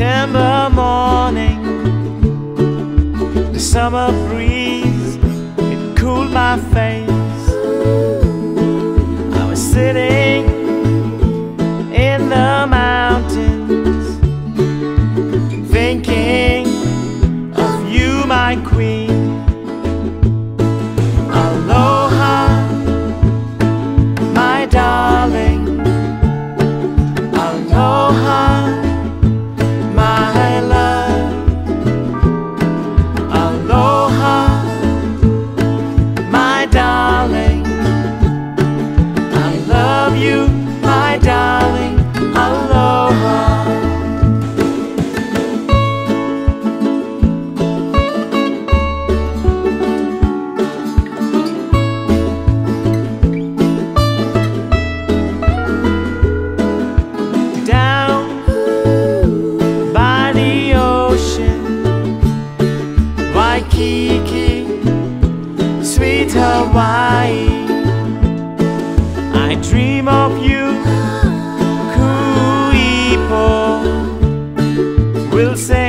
September morning. The summer breeze, it cooled my face. Sweet Hawaii. I dream of you, Kuipo. We'll sail